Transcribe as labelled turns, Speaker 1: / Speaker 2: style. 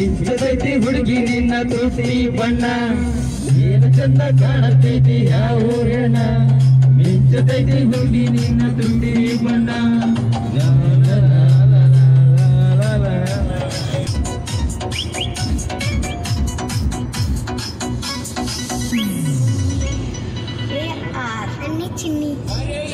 Speaker 1: ಮಿಂಚದೈತಿ ಹುಡುಗಿ ನಿನ್ನ ತುಟಿ ಬಣ್ಣ ಏನು ಚಂದ ಕಾಣತೈತಿ ಯಾವ ಊರಣ ಮಿಂಚದೈತಿ ಹುಡುಗಿ ನಿನ್ನ ತುಟಿ ಬಣ್ಣ ಚಿನ್ನಿ ಲಾ,